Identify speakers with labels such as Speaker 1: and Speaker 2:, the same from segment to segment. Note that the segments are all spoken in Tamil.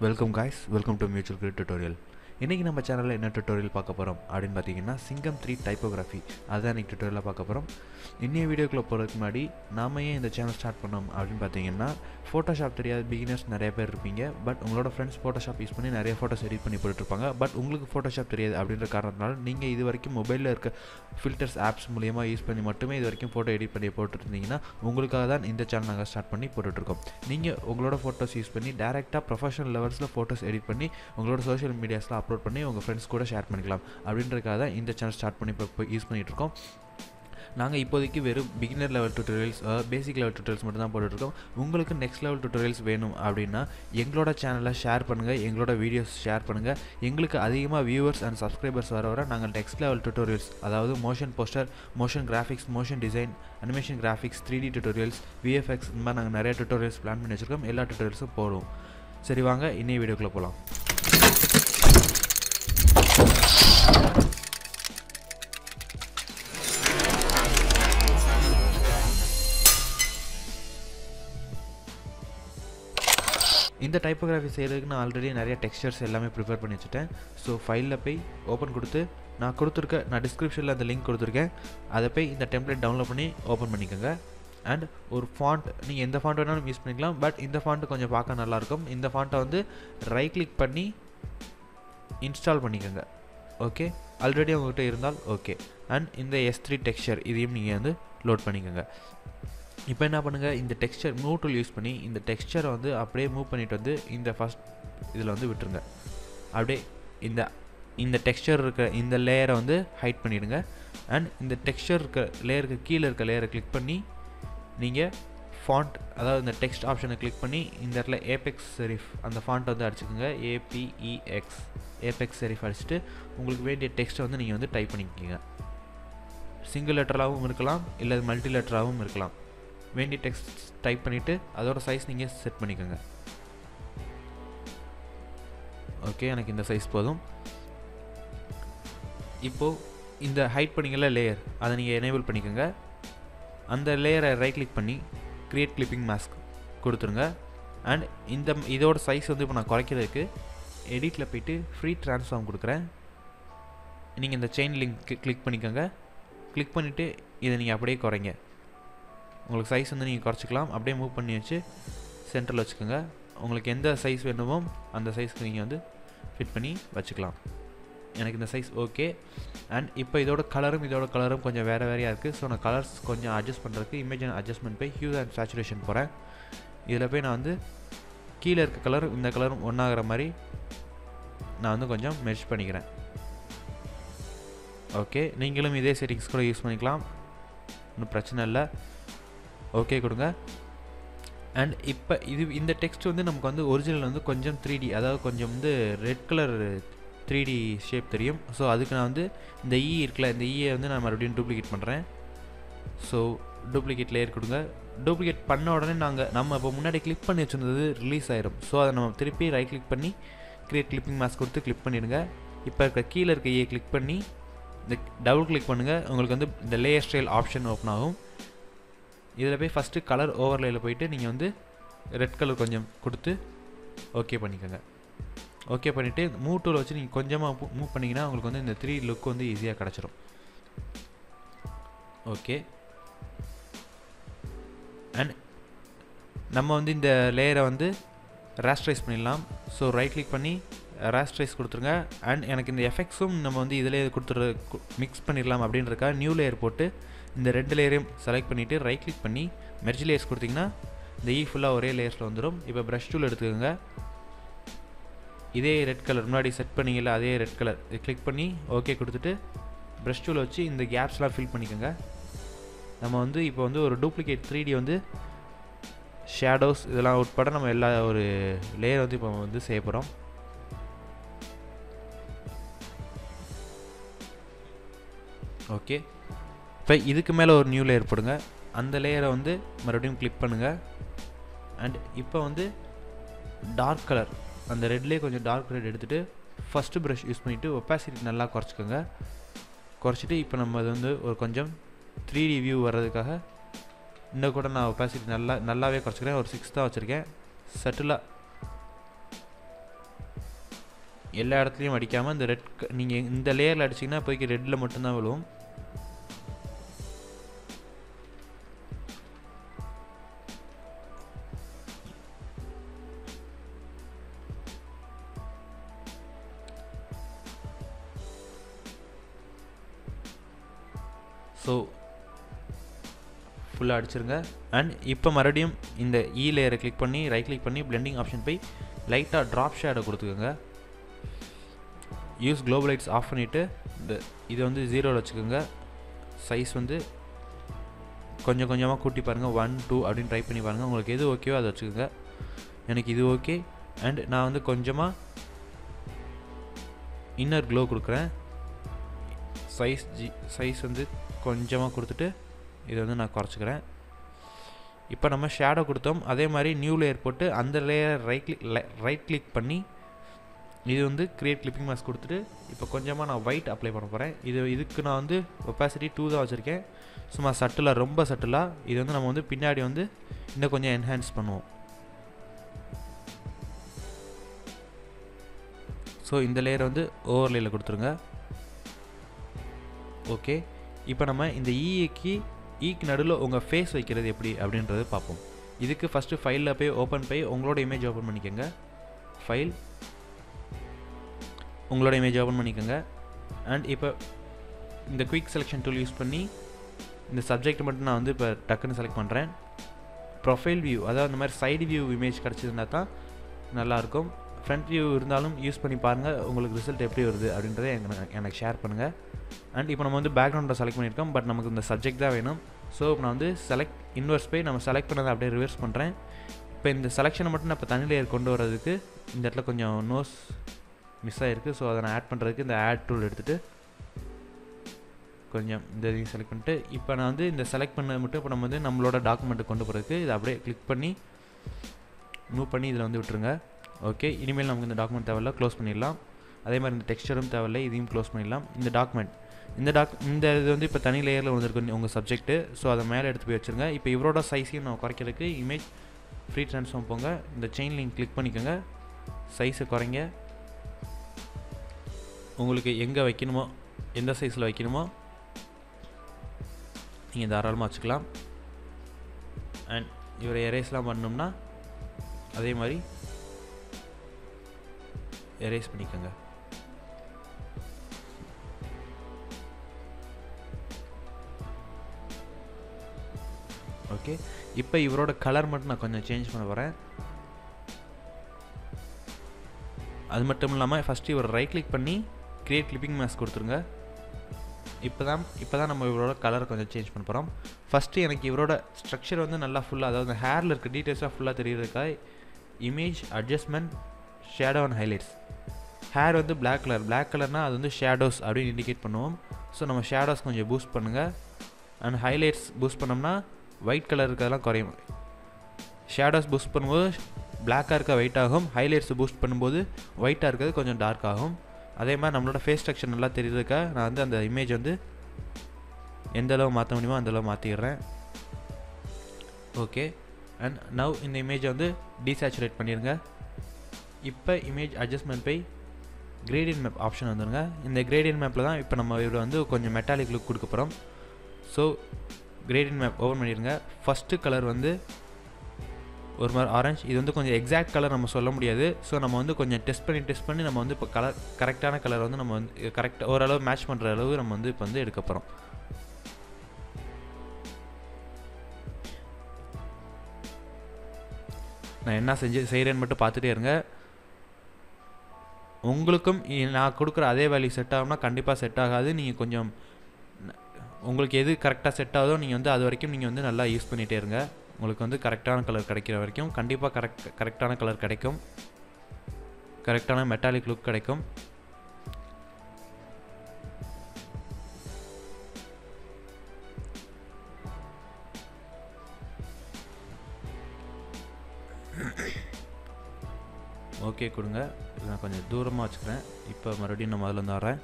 Speaker 1: Welcome guys, welcome to Mutual Credit tutorial. இன்றைக்கி நம்ம சேனலில் என்ன டுட்டோரியல் பார்க்க போகிறோம் அப்படின்னு பார்த்தீங்கன்னா சிங்கம் த்ரீ டைப்போகிராஃபி அதுதான் இன்றைக்கி டுட்டோரியலாக பார்க்க போகிறோம் இன்னைய வீடியோக்குள்ளே போகிறதுக்கு முன்னாடி நாம ஏன் இந்த சேனல் ஸ்டார்ட் பண்ணோம் அப்படின்னு பார்த்தீங்கன்னா ஃபோட்டோஷாப் தெரியாத பிகினர்ஸ் நிறைய பேர் இருப்பீங்க. பட் உங்களோட ஃப்ரெண்ட்ஸ் ஃபோட்டோஷாப் யூஸ் பண்ணி நிறைய ஃபோட்டோஸ் எடிட் பண்ணி போட்டுருப்பாங்க பட் உங்களுக்கு ஃபோட்டோஷாப் தெரியாது அப்படின்ற காரணத்தினால நீங்கள் இது வரைக்கும் மொபைலில் இருக்க ஃபில்டர்ஸ் ஆப்ஸ் மூலியமாக யூஸ் பண்ணி மட்டுமே இது வரைக்கும் ஃபோட்டோ எடிட் பண்ணி போட்டுருந்தீங்கன்னா உங்களுக்காக தான் இந்த சேனல் நாங்கள் ஸ்டார்ட் பண்ணி போட்டுட்ருக்கோம். நீங்கள் உங்களோட ஃபோட்டோஸ் யூஸ் பண்ணி டேரெக்டாக ப்ரொஃபஷனல் லெவல்ஸில் ஃபோட்டோஸ் எடிட் பண்ணி உங்களோட சோஷியல் மீடியாஸில் அப்லோட் பண்ணி உங்கள் ஃப்ரெண்ட்ஸ் கூட ஷேர் பண்ணிக்கலாம். அப்படின்றதுக்காக தான் இந்த சேனல் ஸ்டார்ட் பண்ணி இப்போ யூஸ் பண்ணிகிட்ருக்கோம் நாங்கள் இப்போதைக்கு வெறும் beginner level tutorials basic level tutorials மட்டும் தான் போட்டுட்ருக்கோம் உங்களுக்கு நெக்ஸ்ட் லெவல் டுட்டோரியல்ஸ் வேணும் அப்படின்னா எங்களோட சேனலை ஷேர் பண்ணுங்கள் எங்களோட வீடியோஸ் ஷேர் பண்ணுங்கள் எங்களுக்கு அதிகமாக வியூவர்ஸ் அண்ட் சப்ஸ்கிரைபர்ஸ் வர வர நாங்கள் நெக்ஸ்ட் லெவல் டுட்டோரியல்ஸ் அதாவது motion poster motion graphics motion design animation graphics three D tutorials VFX இந்த மாதிரி நாங்கள் நிறைய டுட்டோரியல்ஸ் பிளான் பண்ணி வச்சுருக்கோம். எல்லா டுட்டோரியல்ஸும் போடுவோம். சரி வாங்க இன்னைய வீடியோக்குள்ளே போகலாம் இந்த டைப்போகிராஃபி செய்கிறதுக்கு நான் ஆல்ரெடி நிறைய டெக்ஸ்டர்ஸ் எல்லாமே ப்ரிப்பேர் பண்ணி வச்சுட்டேன். ஸோ ஃபைலில் போய் ஓப்பன் கொடுத்து நான் கொடுத்துருக்க நான் டிஸ்கிரிப்ஷனில் அந்த லிங்க் கொடுத்துருக்கேன். அதை போய் இந்த டெம்ப்ளேட் டவுன்லோட் பண்ணி ஓப்பன் பண்ணிக்கோங்க. அண்ட் ஒரு ஃபாண்ட் நீங்கள் எந்த ஃபாண்ட் வேணாலும் யூஸ் பண்ணிக்கலாம். பட் இந்த ஃபாண்ட்டு கொஞ்சம் பார்க்க நல்லாயிருக்கும். இந்த ஃபாண்ட்டை வந்து ரைட் கிளிக் பண்ணி இன்ஸ்டால் பண்ணிக்கோங்க. ஓகே ஆல்ரெடி உங்கள்கிட்ட இருந்தால் ஓகே அண்ட் இந்த எஸ் த்ரீ டெக்ஸ்டர் இதையும் நீங்கள் வந்து லோட் பண்ணிக்கோங்க. இப்போ என்ன பண்ணுங்கள் இந்த டெக்ஸ்சர் மூவ் டூல் யூஸ் பண்ணி இந்த டெக்ஸ்சரை வந்து அப்படியே மூவ் பண்ணிட்டு வந்து இந்த ஃபஸ்ட் இதில் வந்து விட்டுருங்க. அப்படியே இந்த இந்த டெக்ஸ்சர் இருக்க இந்த லேயரை வந்து ஹைட் பண்ணிவிடுங்க அண்ட் இந்த டெக்ஸ்சர் இருக்க லேயருக்கு கீழே இருக்க லேயரை கிளிக் பண்ணி நீங்கள் ஃபாண்ட் அதாவது இந்த டெக்ஸ்ட் ஆப்ஷனை கிளிக் பண்ணி இந்த இடத்துல ஏபெக்ஸ் செரிஃப் அந்த ஃபாண்ட்டை வந்து அடிச்சுக்கோங்க. ஏபிஇஎக்ஸ் ஏபெக்ஸ் செரிஃப் அடிச்சுட்டு உங்களுக்கு வேண்டிய டெக்ஸ்ட்டை வந்து நீங்கள் வந்து டைப் பண்ணிக்கோங்க. சிங்கிள் லெட்டராகவும் இருக்கலாம் இல்லை மல்டி லெட்டராகவும் இருக்கலாம். வேண்டிய டெக்ஸ்ட் டைப் பண்ணிவிட்டு அதோட சைஸ் நீங்கள் செட் பண்ணிக்கோங்க. ஓகே எனக்கு இந்த சைஸ் போதும். இப்போது இந்த ஹைட் பண்ணிக்கல லேயர் அதை நீங்கள் எனேபிள் பண்ணிக்கோங்க. அந்த லேயரை ரைட் கிளிக் பண்ணி க்ரியேட் கிளிப்பிங் மாஸ்க் கொடுத்துருங்க. அண்ட் இந்த இதோட சைஸ் வந்து இப்போ நான் குறைக்கிறதுக்கு எடிட்டில் போயிட்டு ஃப்ரீ ட்ரான்ஸ்ஃபார்ம் கொடுக்குறேன். நீங்கள் இந்த செயின் லிங்க் கிளிக் பண்ணிக்கோங்க. கிளிக் பண்ணிவிட்டு இதை நீங்கள் அப்படியே குறைங்க. உங்களுக்கு சைஸ் வந்து நீங்கள் குறைச்சிக்கலாம். அப்படியே மூவ் பண்ணி வச்சு சென்டரில் வச்சுக்கோங்க. உங்களுக்கு எந்த சைஸ் வேணுமோ அந்த சைஸ்க்கு நீங்கள் வந்து ஃபிட் பண்ணி வச்சுக்கலாம். எனக்கு இந்த சைஸ் ஓகே அண்ட் இப்போ இதோட கலரும் இதோட கலரும் கொஞ்சம் வேறு வேறையாக இருக்குது ஸோ நான் கலர்ஸ் கொஞ்சம் அட்ஜஸ்ட் பண்ணுறதுக்கு இமேஜ் அட்ஜஸ்ட்மெண்ட் போய் ஹியூ அண்ட் சேச்சுரேஷன் போகிறேன் இதில் போய் நான் வந்து கீழே இருக்க கலர் இந்த கலரும் ஒன்றாகிற மாதிரி நான் வந்து கொஞ்சம் மெர்ச் பண்ணிக்கிறேன். ஓகே நீங்களும் இதே செட்டிங்ஸ் கூட யூஸ் பண்ணிக்கலாம். ஒன்றும் பிரச்சனை இல்லை. ஓகே கொடுங்க. அண்ட் இப்போ இது இந்த டெக்ஸ்ட் வந்து நமக்கு வந்து ஒரிஜினல் வந்து கொஞ்சம் த்ரீ டி அதாவது கொஞ்சம் வந்து red colour three D shape தெரியும். ஸோ அதுக்கு நான் வந்து இந்த இ இருக்குல்ல இந்த e ஈயை வந்து நான் மறுபடியும் டூப்ளிகேட் பண்ணுறேன் ஸோ டூப்ளிகேட் லேயர் கொடுங்க. டூப்ளிகேட் பண்ண உடனே நாங்கள் நம்ம இப்போ முன்னாடி கிளிக் பண்ணி வச்சுருந்தது ரிலீஸ் ஆயிரும். ஸோ அதை நம்ம திருப்பி ரைட் கிளிக் பண்ணி க்ரியேட் கிளிப்பிங் மாஸ்க் கொடுத்து கிளிக் பண்ணிடுங்க. இப்போ இருக்க கீழே இருக்க e ஏ கிளிக் பண்ணி இந்த டபுள் கிளிக் பண்ணுங்கள் உங்களுக்கு வந்து இந்த லேயர் ஸ்டைல் ஆப்ஷன் ஓப்பன் ஆகும். இதில் போய் ஃபஸ்ட்டு கலர் ஓவர்லேயில் போயிட்டு நீங்கள் வந்து ரெட் கலர் கொஞ்சம் கொடுத்து ஓகே பண்ணிக்கோங்க. ஓகே பண்ணிவிட்டு மூவ் டூவில் வச்சு நீங்கள் கொஞ்சமாக மூவ் பண்ணிங்கன்னா உங்களுக்கு வந்து இந்த த்ரீ லுக் வந்து ஈஸியாக கிடச்சிரும். ஓகே அண்ட் நம்ம வந்து இந்த லேயரை வந்து ரேஸ்ட்ரைஸ் பண்ணிடலாம். ஸோ ரைட் கிளிக் பண்ணி ரேஸ்ட்ரைஸ் கொடுத்துருங்க. அண்ட் எனக்கு இந்த எஃபெக்ட்ஸும் நம்ம வந்து இதிலே கொடுத்துரு மிக்ஸ் பண்ணிடலாம் அப்படின்றக்கா நியூ லேயர் போட்டு இந்த ரெண்டு லேயரையும் செலக்ட் பண்ணிவிட்டு ரைட் கிளிக் பண்ணி மெர்ஜ் லேயர்ஸ் கொடுத்திங்கன்னா இந்த e ஈ ஃபுல்லாக ஒரே லேயர்ஸில் வந்துடும் இப்போ ப்ரஷ் டூல் எடுத்துக்கோங்க. இதே ரெட் கலர் முன்னாடி செட் பண்ணிங்கல்ல அதே ரெட் கலர் கிளிக் பண்ணி ஓகே கொடுத்துட்டு ப்ரஷ் டூலை வச்சு இந்த கேப்ஸ்லாம் ஃபில் பண்ணிக்கோங்க. நம்ம வந்து இப்போ வந்து ஒரு டூப்ளிகேட் த்ரீ டி வந்து ஷேடோஸ் இதெல்லாம் உட்பட நம்ம எல்லா ஒரு லேயர் வந்து இப்போ வந்து செய்ய போகிறோம் ஓகே இப்போ இதுக்கு மேலே ஒரு நியூ லேயர் போடுங்க. அந்த லேயரை வந்து மறுபடியும் கிளிக் பண்ணுங்கள் அண்ட் இப்போ வந்து டார்க் கலர் அந்த ரெட்லேயே கொஞ்சம் டார்க் ரெட் எடுத்துகிட்டு ஃபஸ்ட்டு ப்ரஷ் யூஸ் பண்ணிவிட்டு ஒப்பாசிட்டி நல்லா குறைச்சிக்கோங்க. குறைச்சிட்டு இப்போ நம்ம அது வந்து ஒரு கொஞ்சம் த்ரீ டி வியூ வர்றதுக்காக இன்னும் கூட நான் ஒப்பாசிட்டி நல்லா நல்லாவே குறைச்சிக்கிறேன். ஒரு சிக்ஸ் தான் வச்சுருக்கேன். சட்டிலாக எல்லா இடத்துலையும் அடிக்காமல் இந்த ரெட் நீங்கள் இந்த லேயரில் அடிச்சிங்கன்னா இப்போதைக்கு ரெட்டில் மட்டும்தான் விழுவும். அடிச்சிருங்க. அண்ட் இப்போ மறுபடியும் இந்த இ லேயரை கிளிக் பண்ணி ரைட் கிளிக் பண்ணி பிளெண்டிங் ஆப்ஷன் போய் லைட்டாக ட்ராப் ஷேடை கொடுத்துக்கோங்க. யூஸ் குளோபல் லைட்ஸ் ஆஃப் பண்ணிவிட்டு இந்த இதை வந்து ஜீரோவில் வச்சுக்கோங்க. சைஸ் வந்து கொஞ்சம் கொஞ்சமாக கூட்டி பாருங்கள் ஒன் டூ அப்படின்னு ட்ரை பண்ணி பாருங்கள் உங்களுக்கு எது ஓகேவோ அதை வச்சுக்கோங்க. எனக்கு இது ஓகே அண்ட் நான் வந்து கொஞ்சமாக இன்னர் க்ளோ கொடுக்குறேன். சைஸ் ஜி சைஸ் வந்து கொஞ்சமாக கொடுத்துட்டு இதை வந்து நான் குறைச்சிக்கிறேன். இப்போ நம்ம ஷேடோ கொடுத்தோம். அதே மாதிரி நியூ லேயர் போட்டு அந்த layer right click right click பண்ணி இது வந்து க்ரியேட் கிளிப்பிங் மாஸ்க் கொடுத்துட்டு இப்போ கொஞ்சமாக நான் ஒயிட் அப்ளை பண்ண போகிறேன் இது இதுக்கு நான் வந்து ஒப்பாசிட்டி டூ தான் வச்சுருக்கேன். சும்மா சட்டிலாக ரொம்ப சட்டிலாக இது வந்து நம்ம வந்து பின்னாடி வந்து இன்னும் கொஞ்சம் என்ஹான்ஸ் பண்ணுவோம். ஸோ இந்த லேயரை வந்து ஓவர்லேயில் கொடுத்துருங்க. ஓகே இப்போ நம்ம இந்த இஏக்கு ஈக்கு நடுவில் உங்கள் ஃபேஸ் வைக்கிறது எப்படி அப்படின்றது பார்ப்போம். இதுக்கு ஃபஸ்ட்டு ஃபைலில் போய் ஓப்பன் போய் உங்களோட இமேஜ் ஓப்பன் பண்ணிக்கோங்க. ஃபைல் உங்களோட இமேஜ் ஓப்பன் பண்ணிக்கோங்க. அண்ட் இப்போ இந்த குயிக் செலெக்ஷன் டூல் யூஸ் பண்ணி இந்த சப்ஜெக்ட் மட்டும் நான் வந்து இப்போ டக்குன்னு செலக்ட் பண்ணுறேன் ப்ரொஃபைல் வியூ அதாவது இந்த மாதிரி சைடு வியூ இமேஜ் கிடச்சிருந்தா தான் நல்லாயிருக்கும் ஃப்ரண்ட் வியூ இருந்தாலும் யூஸ் பண்ணி பாருங்கள் உங்களுக்கு ரிசல்ட் எப்படி வருது அப்படின்றத எனக்கு எனக்கு ஷேர் பண்ணுங்கள் அண்ட் இப்போ நம்ம வந்து பேக்ரவுண்டை செலக்ட் பண்ணியிருக்கோம். பட் நமக்கு இந்த சப்ஜெக்ட் தான் வேணும். ஸோ இப்போ நான் வந்து செலக்ட் இன்வெர்ஸ் போய் நம்ம செலக்ட் பண்ணதை அப்படியே ரிவர்ஸ் பண்ணுறேன் இப்போ இந்த செலெக்ஷனை மட்டும் நான் இப்போ தனி லேயர் கொண்டு வரதுக்கு இந்த இடத்துல கொஞ்சம் நோஸ் மிஸ் ஆகிருக்கு ஸோ அதை நான் ஆட் பண்ணுறதுக்கு இந்த ஆட் டூல் எடுத்துகிட்டு கொஞ்சம் இந்த இதையும் செலக்ட் பண்ணிட்டு இப்போ நான் வந்து இந்த செலக்ட் பண்ண மட்டும் இப்போ நம்ம வந்து நம்மளோட டாக்குமெண்ட்டை கொண்டு போகிறதுக்கு இதை அப்படியே கிளிக் பண்ணி மூவ் பண்ணி இதில் வந்து விட்டுருங்க. ஓகே இனிமேல் நமக்கு இந்த டாக்குமெண்ட் தேவையில்ல க்ளோஸ் பண்ணிடலாம். அதே மாதிரி இந்த டெக்ஸ்டரும் தேவையில்லை இதையும் க்ளோஸ் பண்ணிடலாம். இந்த டாக்குமெண்ட் இந்த டாக் இந்த இது வந்து இப்போ தனி லேயரில் வந்துருக்கு உங்கள் சப்ஜெக்ட்டு ஸோ அதை மேலே எடுத்து போய் வச்சுருங்க. இப்போ இவரோட சைஸையும் நான் குறைக்கிறதுக்கு இமேஜ் ஃப்ரீ ட்ரான்ஸ்ஃபார்ம் போங்க. இந்த செயின் லிங்க் கிளிக் பண்ணிக்கோங்க. சைஸை குறைங்க. உங்களுக்கு எங்கே வைக்கணுமோ எந்த சைஸில் வைக்கணுமோ நீங்கள் தாராளமாக வச்சுக்கலாம். அண்ட் இவரை எரேஸ்லாம் பண்ணோம்னா அதே மாதிரி எரேஸ் பண்ணிக்கோங்க. ஓகே இப்போ இவரோட கலர் மட்டும் நான் கொஞ்சம் சேஞ்ச் பண்ண போகிறேன் அது மட்டும் இல்லாமல் ஃபஸ்ட்டு இவர் ரைட் கிளிக் பண்ணி க்ரியேட் கிளிப்பிங் மேக்ஸ் கொடுத்துருங்க. இப்போ தான் இப்போ தான் நம்ம இவரோட கலர் கொஞ்சம் சேஞ்ச் பண்ண போகிறோம் ஃபஸ்ட்டு எனக்கு இவரோட ஸ்ட்ரக்சர் வந்து நல்லா ஃபுல்லாக அதாவது ஹேரில் இருக்க டீட்டெயில்ஸாக ஃபுல்லாக தெரியுறதுக்காக image adjustment shadow and highlights hair வந்து பிளாக் கலர் பிளாக் கலர்னால் அது வந்து ஷேடோஸ் அப்படின்னு இண்டிகேட் பண்ணுவோம். ஸோ நம்ம ஷேடோஸ் கொஞ்சம் பூஸ்ட் பண்ணுங்கள் அண்ட் ஹைலைட்ஸ் பூஸ்ட் பண்ணோம்னா ஒயிட் கலர் இருக்கிறதெல்லாம் குறையும். ஷேடோஸ் பூஸ்ட் பண்ணும்போது பிளாக்காக இருக்க ஒயிட் ஆகும். ஹைலைட்ஸ் பூஸ்ட் பண்ணும்போது ஒயிட்டாக இருக்கிறது கொஞ்சம் டார்க் ஆகும். அதே மாதிரி நம்மளோட ஃபேஸ் ஸ்ட்ரக்சர் நல்லா தெரியுறதுக்காக நான் வந்து அந்த இமேஜ் வந்து எந்த அளவு மாற்ற முடியுமோ அந்தளவு மாற்றிடுறேன் ஓகே அண்ட் நவ் இந்த இமேஜை வந்து டீசேச்சுரேட் பண்ணிடுங்க. இப்போ இமேஜ் அட்ஜஸ்ட்மெண்ட் போய் கிரேடியன் மேப் ஆப்ஷன் வந்துருங்க. இந்த கிரேடியன் மேப்பில் தான் இப்போ நம்ம இதில் வந்து கொஞ்சம் மெட்டாலிக் லுக் கொடுக்க போகிறோம் ஸோ கிரேடியன் மேப் ஓப்பன் பண்ணிடுங்க. ஃபஸ்ட்டு கலர் வந்து ஒரு மாதிரி ஆரஞ்சு இது வந்து கொஞ்சம் எக்ஸாக்ட் கலர் நம்ம சொல்ல முடியாது. ஸோ நம்ம வந்து கொஞ்சம் டெஸ்ட் பண்ணி டெஸ்ட் பண்ணி நம்ம வந்து இப்போ கலர் கரெக்டான கலர் வந்து நம்ம வந்து கரெக்ட் ஓரளவு மேட்ச் பண்ணுற அளவு நம்ம வந்து இப்போ வந்து எடுக்க போகிறோம் நான் என்ன செஞ்சு செய்கிறேன்னு மட்டும் பார்த்துட்டே இருங்க. உங்களுக்கும் நான் கொடுக்குற அதே வேல்யூ செட் ஆகும்னா கண்டிப்பாக செட் ஆகாது. நீங்கள் கொஞ்சம் உங்களுக்கு எது கரெக்டாக செட் ஆகுதோ நீங்கள் வந்து அது வரைக்கும் நீங்கள் வந்து நல்லா யூஸ் பண்ணிகிட்டே இருங்க. உங்களுக்கு வந்து கரெக்டான கலர் கிடைக்கிற வரைக்கும் கண்டிப்பாக கரெக்ட் கரெக்டான கலர் கிடைக்கும். கரெக்டான மெட்டாலிக் லுக் கிடைக்கும். ஓகே கொடுங்க. நான் கொஞ்சம் தூரமாக வச்சுக்கிறேன். இப்போ மறுபடியும் நான் முதல்ல வந்து வரேன்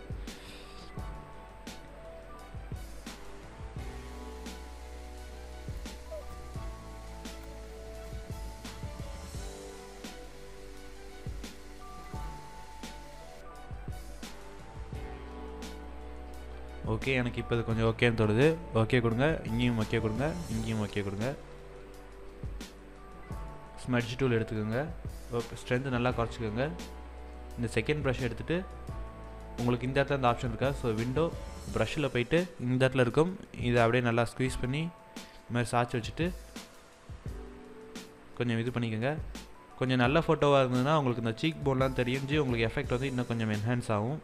Speaker 1: ஓகே எனக்கு இப்போ இது கொஞ்சம் ஓகேன்னு தோணுது. ஓகே கொடுங்க. இங்கேயும் ஓகே கொடுங்க. இங்கேயும் ஓகே கொடுங்க. ஸ்மட்ஜ் டூல் எடுத்துக்கோங்க. ஓகே ஸ்ட்ரென்த்து நல்லா குறைச்சிக்கோங்க. இந்த செகண்ட் ப்ரஷ் எடுத்துகிட்டு உங்களுக்கு இந்த இடத்துல இந்த ஆப்ஷன் இருக்கா? ஸோ விண்டோ ப்ரஷ்ஷில் போயிட்டு இந்த இடத்துல இருக்கும். இதை அப்படியே நல்லா ஸ்க்வீஸ் பண்ணி இந்த மாதிரி சாய்ச்சி வச்சுட்டு கொஞ்சம் இது பண்ணிக்கோங்க. கொஞ்சம் நல்ல ஃபோட்டோவாக இருந்ததுன்னா உங்களுக்கு இந்த சீக் போன்லாம் தெரிஞ்சு உங்களுக்கு எஃபெக்ட் வந்து இன்னும் கொஞ்சம் என்ஹான்ஸ் ஆகும்.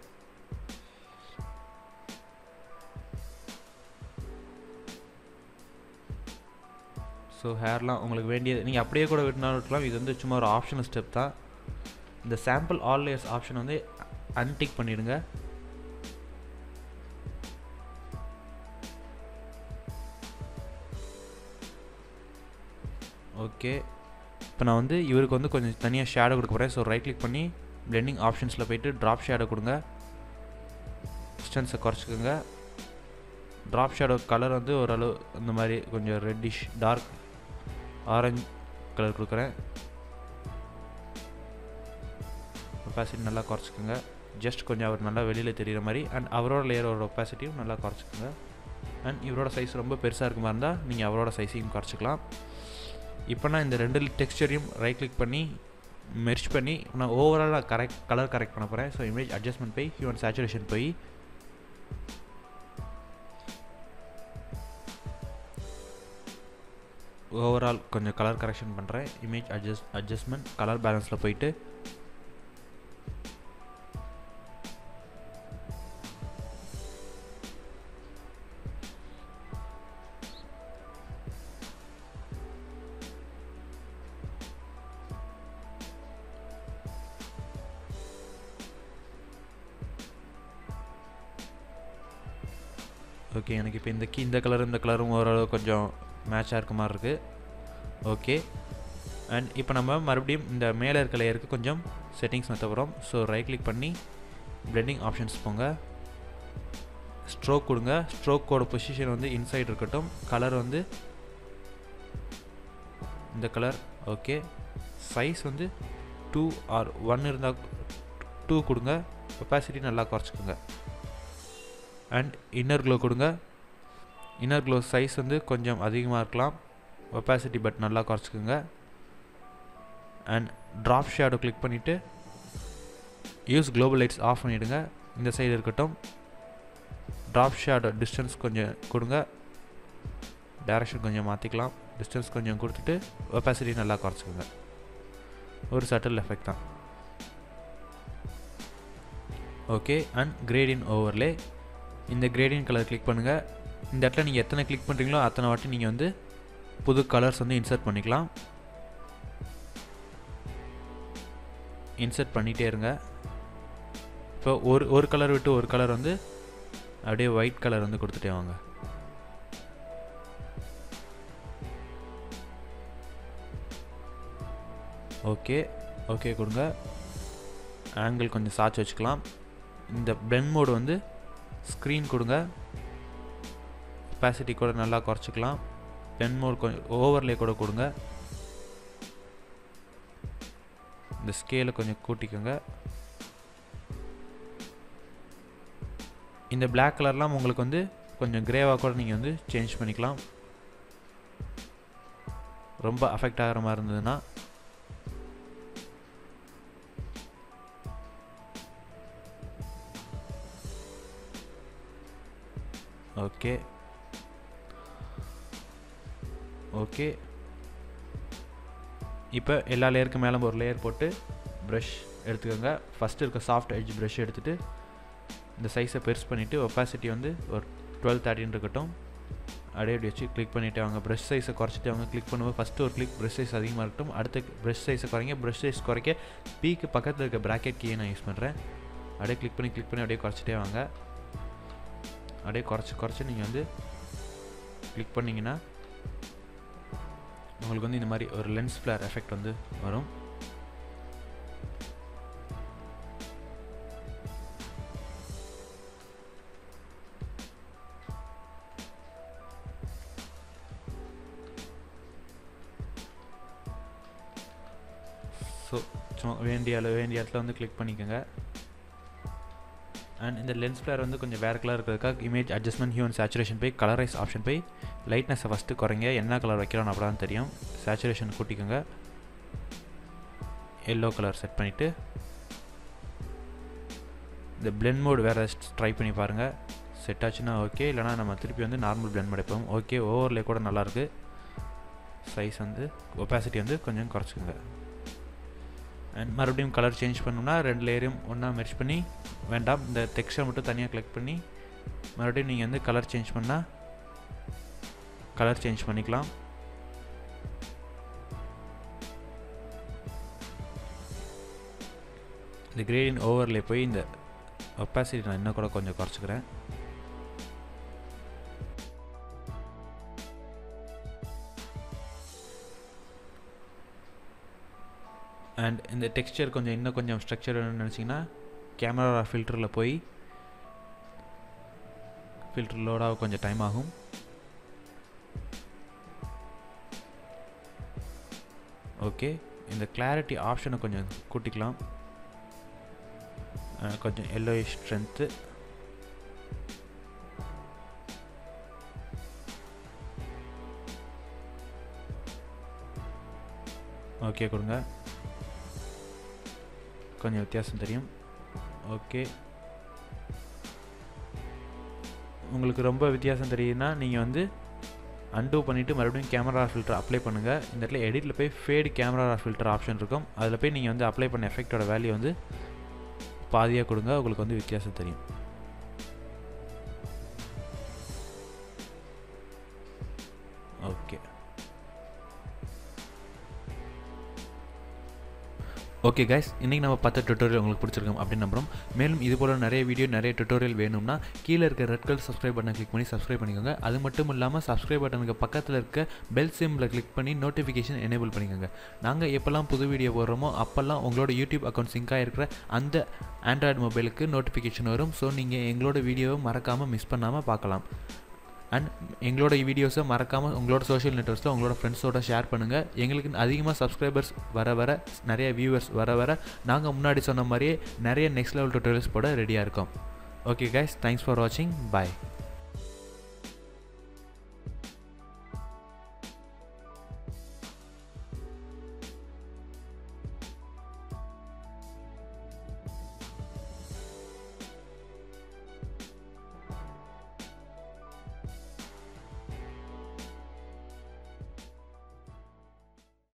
Speaker 1: ஸோ ஹேர்லாம் உங்களுக்கு வேண்டியது. நீங்கள் அப்படியே கூட விட்டுனாலும் இது வந்து சும்மா ஒரு ஆப்ஷனல் ஸ்டெப் தான். இந்த சாம்பிள் ஆல் லேயர்ஸ் ஆப்ஷன் வந்து அன்டிக் பண்ணிடுங்க. ஓகே இப்போ நான் வந்து இவருக்கு வந்து கொஞ்சம் தனியாக ஷேடோ கொடுக்க போகிறேன் ஸோ ரைட் கிளிக் பண்ணி பிளெண்டிங் ஆப்ஷன்ஸில் போயிட்டு ட்ராப் ஷேடோ கொடுங்க. டிஸ்டன்ஸை குறைச்சிக்கோங்க. ட்ராப் ஷேடோ கலர் வந்து ஓரளவு இந்த மாதிரி கொஞ்சம் ரெட்டிஷ் டார்க் ஆரஞ்சு கலர் கொடுக்குறேன். ஒப்பாசிட்டி நல்லா குறைச்சிக்கோங்க. ஜஸ்ட் கொஞ்சம் அவர் நல்லா வெளியில் தெரிகிற மாதிரி அண்ட் அவரோட லேயரோட ஒப்பாசிட்டியும் நல்லா குறைச்சிக்கோங்க. அண்ட் இவரோட சைஸ் ரொம்ப பெருசாக இருக்குமா இருந்தால் நீங்கள் அவரோட சைஸையும் குறைச்சிக்கலாம். இப்போ நான் இந்த ரெண்டு டெக்ஸ்டரையும் ரைட் கிளிக் பண்ணி மெர்ச் பண்ணி நான் ஓவராலாக கரெக்ட் கலர் கரெக்ட் பண்ண போகிறேன் ஸோ இமேஜ் அட்ஜஸ்ட்மெண்ட் போய் ஹியூமன் சேச்சுரேஷன் போய். ஓவரால் கொஞ்சம் கலர் கரெக்ஷன் பண்ணுறேன் இமேஜ் அட்ஜஸ்ட் அட்ஜஸ்ட்மெண்ட் கலர் பேலன்ஸில் போயிட்டு எனக்கு இந்த கலரும் இந்த கலரும் ஓரளவு கொஞ்சம் மேட்சாக இருக்க மாதிரி இருக்குது ஓகே அண்ட் இப்போ நம்ம மறுபடியும் இந்த மேலே இருக்க லேயருக்கு கொஞ்சம் செட்டிங்ஸ் மாற்ற போகிறோம் ஸோ ரைட் கிளிக் பண்ணி பிளெண்டிங் ஆப்ஷன்ஸ் போங்க. ஸ்ட்ரோக் கொடுங்க. ஸ்ட்ரோக்கோட பொசிஷன் வந்து இன்சைட் இருக்கட்டும். கலர் வந்து இந்த கலர் ஓகே சைஸ் வந்து டூ ஆர் ஒன் இருந்தால் டூ கொடுங்க. கெப்பாசிட்டி நல்லா குறைச்சிக்கோங்க. அண்ட் இன்னர் க்ளோ கொடுங்க. இன்னர் க்ளோஸ் சைஸ் வந்து கொஞ்சம் அதிகமாக இருக்கலாம். ஒப்பாசிட்டி பட் நல்லா குறைச்சிக்கோங்க. அண்ட் ட்ராப் ஷேடோ கிளிக் பண்ணிவிட்டு யூஸ் குளோபல் லைட்ஸ் ஆஃப் பண்ணிவிடுங்க இந்த சைடு இருக்கட்டும். ட்ராப் ஷேடோ டிஸ்டன்ஸ் கொஞ்சம் கொடுங்க. டேரக்ஷன் கொஞ்சம் மாற்றிக்கலாம் டிஸ்டன்ஸ் கொஞ்சம் கொடுத்துட்டு ஒப்பாசிட்டி நல்லா குறைச்சிக்கோங்க. ஒரு சட்டில் எஃபெக்ட் தான். ஓகே அண்ட் கிரேடின் ஓவர்லே இந்த கிரேடியன் கலர் கிளிக் பண்ணுங்கள் இந்த இடத்துல நீங்கள் எத்தனை கிளிக் பண்ணுறீங்களோ அத்தனை வாட்டி நீங்கள் வந்து புது கலர்ஸ் வந்து இன்சர்ட் பண்ணிக்கலாம். இன்சர்ட் பண்ணிகிட்டே இருங்க. இப்போ ஒரு ஒரு கலர் விட்டு ஒரு கலர் வந்து அப்படியே ஒயிட் கலர் வந்து கொடுத்துட்டே வாங்க. ஓகே ஓகே கொடுங்க. ஆங்கிள் கொஞ்சம் சாய்ச்சி வச்சுக்கலாம். இந்த பிளெண்ட் மோடு வந்து ஸ்க்ரீன் கொடுங்க. கெப்பாசிட்டி கூட நல்லா குறைச்சிக்கலாம். பென் மோட் கொஞ்சம் ஓவர்லே கூட கொடுங்க. இந்த ஸ்கேலை கொஞ்சம் கூட்டிக்கோங்க. இந்த பிளாக் கலர்லாம் உங்களுக்கு வந்து கொஞ்சம் கிரேவாக கூட நீங்கள் வந்து சேஞ்ச் பண்ணிக்கலாம். ரொம்ப அஃபெக்ட் ஆகிற மாதிரி இருந்ததுன்னா. ஓகே ஓகே இப்போ எல்லா லேயருக்கு மேலே ஒரு லேயர் போட்டு ப்ரஷ் எடுத்துக்கோங்க. ஃபஸ்ட்டு இருக்க சாஃப்ட் எட்ஜ் ப்ரஷ் எடுத்துகிட்டு இந்த சைஸை பெருசு பண்ணிவிட்டு ஒப்பாசிட்டி வந்து ஒரு டுவெல் தேர்ட்டின் இருக்கட்டும். அப்படியே அப்படி வச்சு கிளிக் பண்ணிவிட்டு அவங்க ப்ரஷ் சைஸை குறைச்சிட்டு அவங்க கிளிக் பண்ணும்போது ஃபஸ்ட்டு ஒரு கிளிக் ப்ரஷ் சைஸ் அதிகமாக இருக்கட்டும். அடுத்து ப்ரஷ் சைஸை குறைங்க. ப்ரஷ் சைஸ் குறைக்க பீக்கு பக்கத்தில் இருக்க ப்ராக்கெட் கீயை நான் யூஸ் பண்ணுறேன் அப்படியே கிளிக் பண்ணி கிளிக் பண்ணி அப்படியே குறைச்சிட்டே வாங்க. அப்படியே குறைச்சி குறைச்சி நீங்கள் வந்து கிளிக் பண்ணிங்கன்னா உங்களுக்கு வந்து இந்த மாதிரி ஒரு லென்ஸ் ஃப்ளேர் எஃபெக்ட் வந்து வரும். ஸோ சும்மா வேண்டிய அளவு வேண்டிய இடத்துல வந்து கிளிக் பண்ணிக்கோங்க. அண்ட் இந்த லென்ஸ் ஃப்ளேர் வந்து கொஞ்சம் வேறு கலர் இருக்கிறதுக்காக இமேஜ் அட்ஜஸ்ட்மெண்ட் ஹியூன் சேச்சுரேஷன் போய் கலரைஸ் ஆப்ஷன் போய் லைட்னஸை ஃபஸ்ட்டு குறைங்க. என்ன கலர் வைக்கிறோம் அப்படிலாம் தெரியும். சேச்சுரேஷன் கூட்டிக்கோங்க. எல்லோ கலர் செட் பண்ணிவிட்டு இந்த பிளெண்ட் மோட் வேறு ட்ரை பண்ணி பாருங்கள் செட் ஆச்சுன்னா ஓகே இல்லைனா நம்ம திருப்பி வந்து நார்மல் பிளெண்ட் மடிப்போம் ஓகே ஓவர்லே கூட நல்லாயிருக்கு சைஸ் வந்து ஒப்பாசிட்டி வந்து கொஞ்சம் குறைச்சிக்கோங்க. அண்ட் மறுபடியும் கலர் சேஞ்ச் பண்ணோம்னா ரெண்டு லேயரையும் ஒன்றா மெர்ச் பண்ணி வேண்டாம் இந்த டெக்ஸ்டர் மட்டும் தனியாக கிளிக் பண்ணி மறுபடியும் நீங்கள் வந்து கலர் சேஞ்ச் பண்ணால் கலர் சேஞ்ச் பண்ணிக்கலாம். இந்த கிரேடியன் ஓவரில் போய் இந்த ஒப்பாசிட்டி நான் இன்னும் கூட கொஞ்சம் குறைச்சிக்கிறேன். அண்ட் இந்த டெக்ஸ்சர் கொஞ்சம் இன்னும் கொஞ்சம் ஸ்ட்ரக்சர் வேணும்னு நினச்சிங்கன்னா கேமரா ஃபில்டரில் போய் ஃபில்டர் லோடாக கொஞ்சம் டைம் ஆகும். ஓகே இந்த கிளாரிட்டி ஆப்ஷனை கொஞ்சம் கூட்டிக்கலாம். கொஞ்சம் எல்லோ ஸ்ட்ரென்த்து ஓகே கொடுங்க. கொஞ்சம் வித்தியாசம் தெரியும் ஓகே உங்களுக்கு ரொம்ப வித்தியாசம் தெரியுதுன்னா நீங்கள் வந்து அன்டூ பண்ணிவிட்டு மறுபடியும் கேமரா ஃபில்டர் அப்ளை பண்ணுங்கள் இந்த இடத்துல எடிட்டில் போய் ஃபேடு கேமரா ஃபில்டர் ஆப்ஷன் இருக்கும். அதில் போய் நீங்கள் வந்து அப்ளை பண்ண எஃபெக்டோட வேல்யூ வந்து பாதியாக கொடுங்க. உங்களுக்கு வந்து வித்தியாசம் தெரியும். ஓகே கைஸ் இன்றைக்கி நம்ம பார்த்த டுட்டோரியல் உங்களுக்கு பிடிச்சிருக்கோம் அப்படின்னு நம்புகிறோம் மேலும் இது போல் நிறைய வீடியோ நிறைய டுட்டோரியல் வேணும்னா கீழே இருக்க ரெட் கலர் சப்ஸ்கிரைப் பட்டனை கிளிக் பண்ணி சப்ஸ்கிரைப் பண்ணிக்கோங்க. அது மட்டும் இல்லாமல் சப்ஸ்கிரைப் பட்டனுக்கு பக்கத்தில் இருக்க பெல் சிம்மில் கிளிக் பண்ணி நோட்டிஃபிகேஷன் எனேபிள் பண்ணிக்கோங்க. நாங்கள் எப்போல்லாம் புது வீடியோ போடுறோமோ அப்போல்லாம் உங்களோட யூடியூப் அக்கௌண்ட் சிங்காக இருக்கிற அந்த ஆண்ட்ராய்டு மொபைலுக்கு நோட்டிஃபிகேஷன் வரும். ஸோ நீங்கள் எங்களோட வீடியோவை மறக்காமல் மிஸ் பண்ணாமல் பார்க்கலாம். அண்ட் எங்களோட வீடியோஸை மறக்காமல் உங்களோட சோஷியல் நெட்ஒர்க்ஸில் உங்களோட ஃப்ரெண்ட்ஸோட ஷேர் பண்ணுங்கள் எங்களுக்கு அதிகமாக சப்ஸ்கிரைபர்ஸ் வர வர நிறைய வியூவர்ஸ் வர வர நாங்கள் முன்னாடி சொன்ன மாதிரியே நிறைய நெக்ஸ்ட் லெவல் டுட்டோரியல்ஸ் போட ரெடியாக இருக்கோம். ஓகே கைஸ் தேங்க்ஸ் ஃபார் வாட்சிங் பாய்